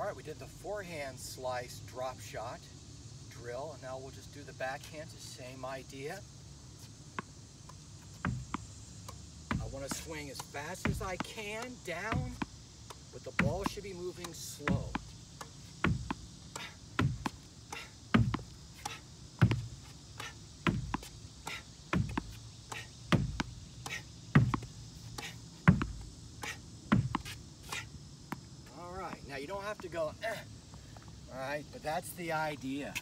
All right, we did the forehand slice drop shot drill, and now we'll just do the backhand, the same idea. I want to swing as fast as I can down, but the ball should be moving slow. All right, now you don't have to go, eh. all right, but that's the idea.